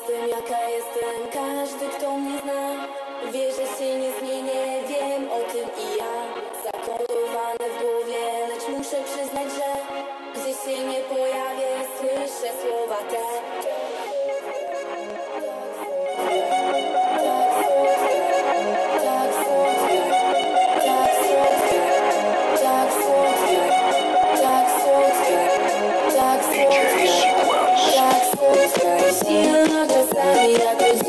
Jestem jaka jestem, każdy kto mnie zna Wie, że się nie zmienię, wiem o tym i ja Zakodowane w głowie, lecz muszę przyznać, że Gdzie się nie pojawię, słyszę słowa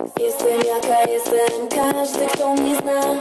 Jestem jaka jestem, każdy kto mnie zna